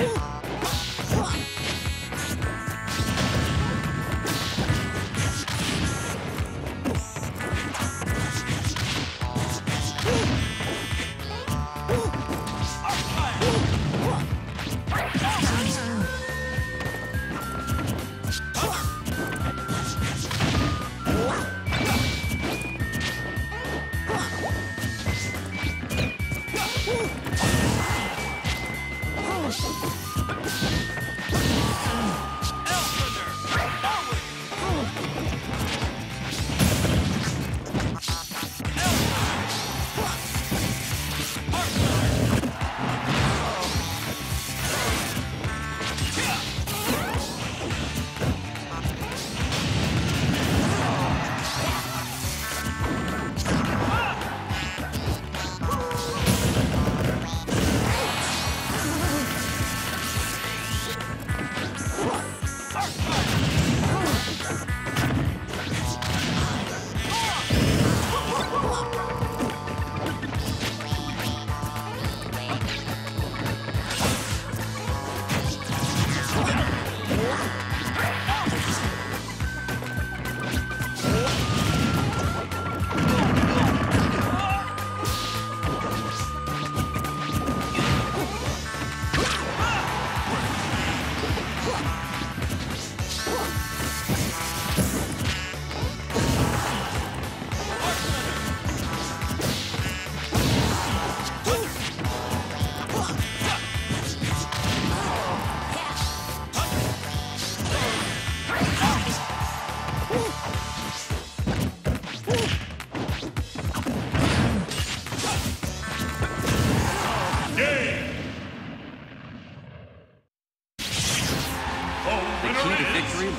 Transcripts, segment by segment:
Yeah.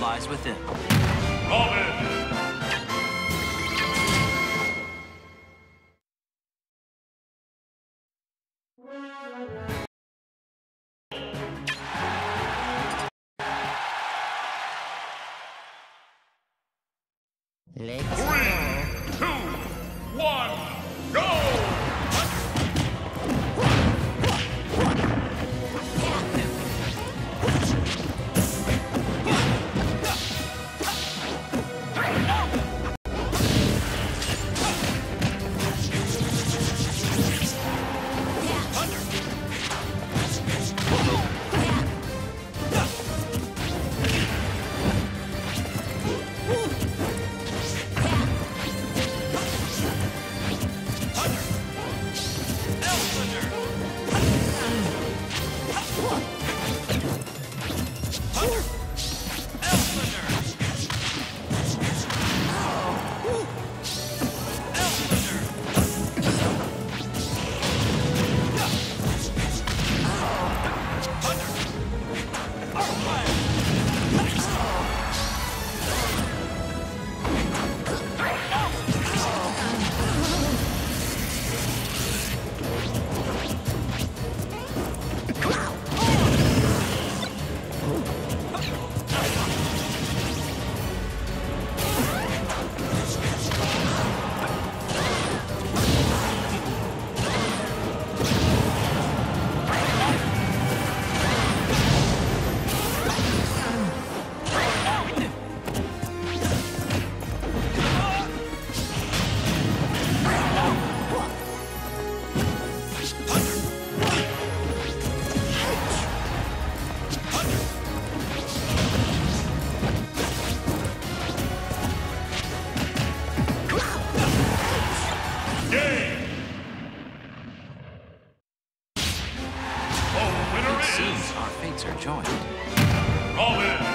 Lies within. Robin! Let's Three, two, one, seems our fates are joined. Roll!